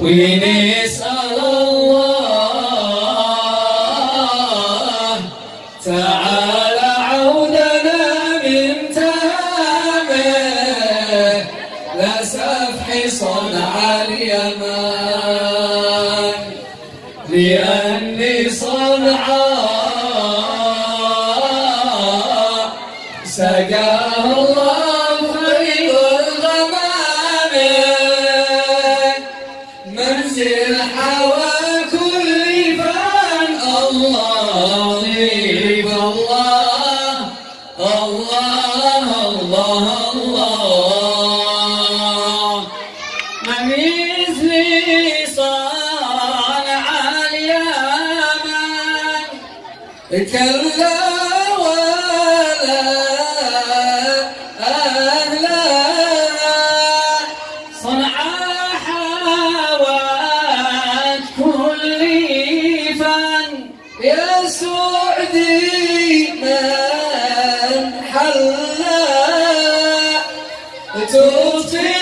ونسأل الله. تعالى عودنا من تهامه لسفح صنع اليمن. لأني صنعاء سقاه الله. مثلي صانع اليمن. كلا ولا أهلا. صنع حوات كل فن. يا سعدي من حلا. تطفي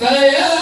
فيا